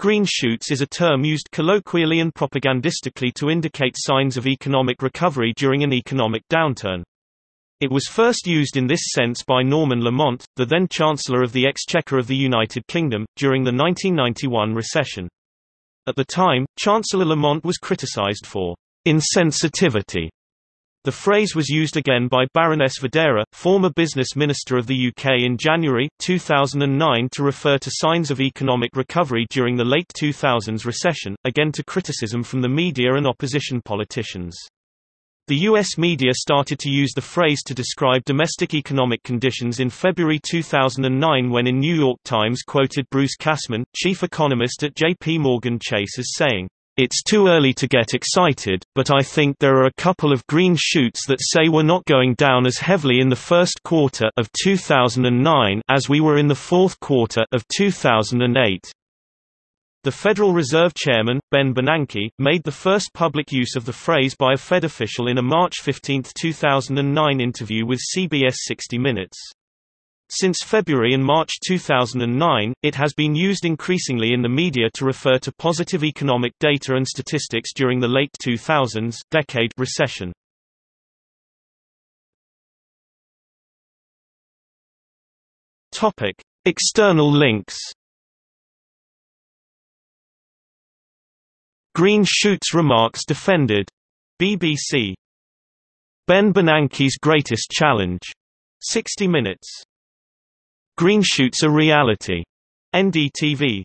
Green shoots is a term used colloquially and propagandistically to indicate signs of economic recovery during an economic downturn. It was first used in this sense by Norman Lamont, the then Chancellor of the Exchequer of the United Kingdom, during the 1991 recession. At the time, Chancellor Lamont was criticised for insensitivity the phrase was used again by Baroness Vadera, former business minister of the UK in January, 2009 to refer to signs of economic recovery during the late 2000s recession, again to criticism from the media and opposition politicians. The U.S. media started to use the phrase to describe domestic economic conditions in February 2009 when in New York Times quoted Bruce Kasman, chief economist at J.P. Morgan Chase as saying, it's too early to get excited, but I think there are a couple of green shoots that say we're not going down as heavily in the first quarter of 2009 as we were in the fourth quarter of 2008. The Federal Reserve Chairman, Ben Bernanke, made the first public use of the phrase by a Fed official in a March 15, 2009 interview with CBS 60 Minutes. Since February and March 2009, it has been used increasingly in the media to refer to positive economic data and statistics during the late 2000s decade recession. Topic: External links. Green shoots remarks defended. BBC. Ben Bernanke's greatest challenge. 60 Minutes. Green shoots a reality. NDTV